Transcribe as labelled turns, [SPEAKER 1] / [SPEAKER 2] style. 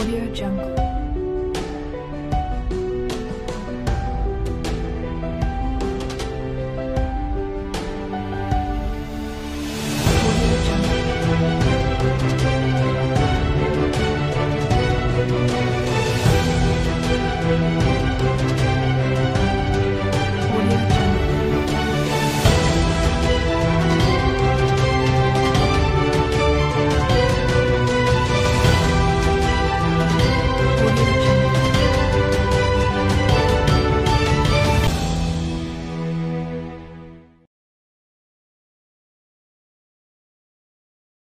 [SPEAKER 1] Audio Jungle.